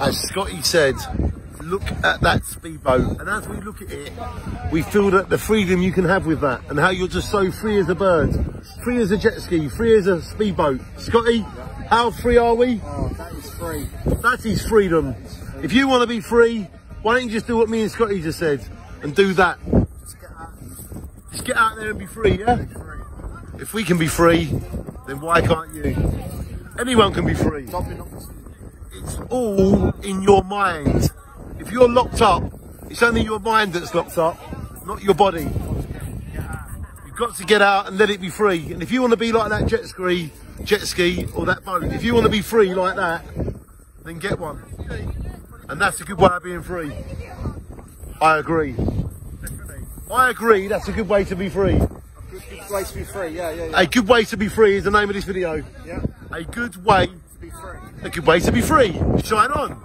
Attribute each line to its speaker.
Speaker 1: As Scotty said, look at that speedboat. And as we look at it, we feel that the freedom you can have with that and how you're just so free as a bird, free as a jet ski, free as a speedboat. Scotty, how free are we?
Speaker 2: Oh, that is free.
Speaker 1: That is freedom. If you want to be free, why don't you just do what me and Scotty just said and do that?
Speaker 2: Just get out.
Speaker 1: Just get out there and be free, yeah?
Speaker 2: Free.
Speaker 1: If we can be free, then why can't you? Anyone can be free.
Speaker 2: Stop being opposite.
Speaker 1: It's all in your mind. If you're locked up, it's only your mind that's locked up, not your body. You've got to get out and let it be free. And if you want to be like that jet ski, jet ski or that boat, if you want to be free like that, then get one. And that's a good way of being free. I agree. I agree, that's a good way to be free.
Speaker 2: Good, good place to be free. Yeah, yeah, yeah.
Speaker 1: A good way to be free is the name of this video.
Speaker 2: Yeah.
Speaker 1: A good way,
Speaker 2: To be free.
Speaker 1: a good way to be free. Shine on.